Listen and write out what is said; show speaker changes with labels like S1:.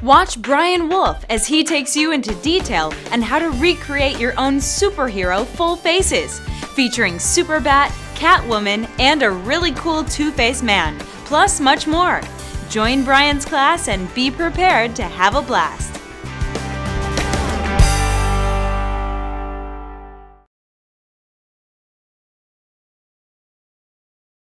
S1: Watch Brian Wolfe as he takes you into detail on how to recreate your own superhero full faces, featuring Superbat, Catwoman, and a really cool Two Face man, plus much more. Join Brian's class and be prepared to have a blast.